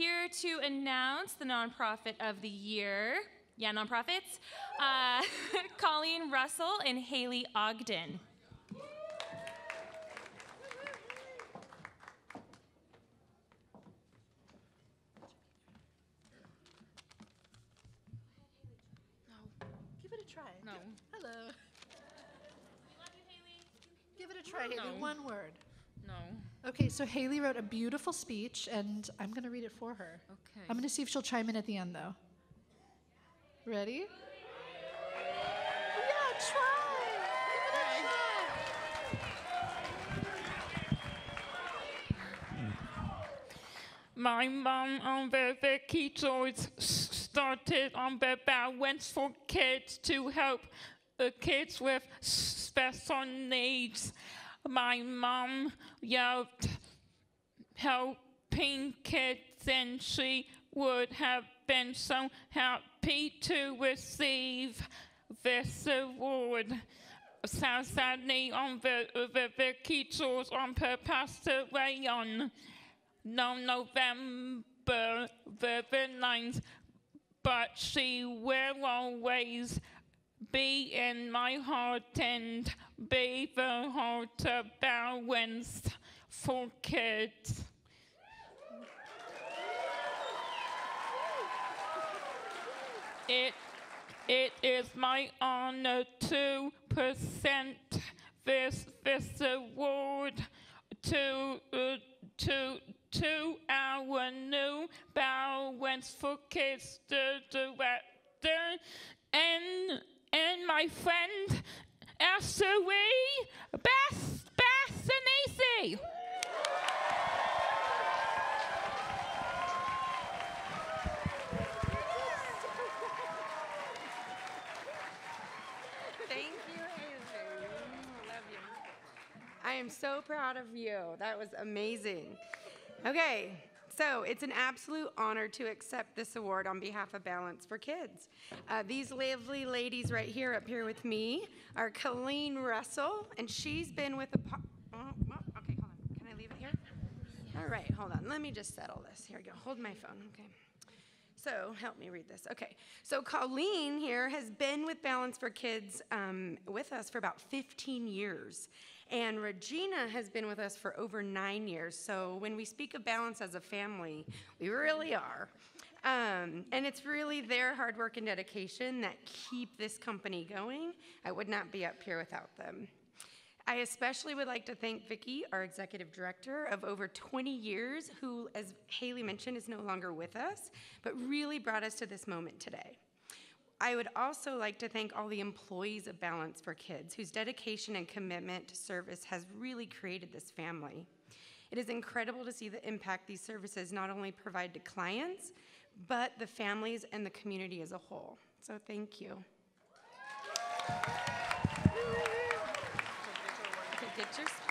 here to announce the nonprofit of the year. Yeah, nonprofits. Uh, Colleen Russell and Haley Ogden. Give it a try. No. Hello. We love you, Haley. Give it a try, Haley. One word. No. Okay, so Haley wrote a beautiful speech, and I'm going to read it for her. Okay. I'm going to see if she'll chime in at the end, though. Ready? Yeah, try. Give it a My mom on the Vicky Joyce started on the balance for kids to help the kids with special needs. My mom yelled helping kids and she would have been so happy to receive this award. So sadly on the, the Vicky Joyce on her passed away on no November the, the 9th, but she will always be in my heart and be the heart of balance for kids. It, it is my honor to present this, this award to, uh, to, to our new Balance for Kids director my friend Wee, Beth, Beth and Easy. Thank you, Love you. I am so proud of you. That was amazing. Okay, so it's an absolute honor to accept this award on behalf of Balance for Kids. Uh, these lovely ladies right here, up here with me, are Colleen Russell, and she's been with the. Oh, oh, okay, hold on. Can I leave it here? All right, hold on. Let me just settle this. Here we go. Hold my phone. Okay. So help me read this. Okay. So Colleen here has been with Balance for Kids um, with us for about 15 years. And Regina has been with us for over nine years. So when we speak of balance as a family, we really are. Um, and it's really their hard work and dedication that keep this company going. I would not be up here without them. I especially would like to thank Vicki, our executive director of over 20 years, who, as Haley mentioned, is no longer with us, but really brought us to this moment today. I would also like to thank all the employees of Balance for Kids, whose dedication and commitment to service has really created this family. It is incredible to see the impact these services not only provide to clients, but the families and the community as a whole. So thank you. Speech.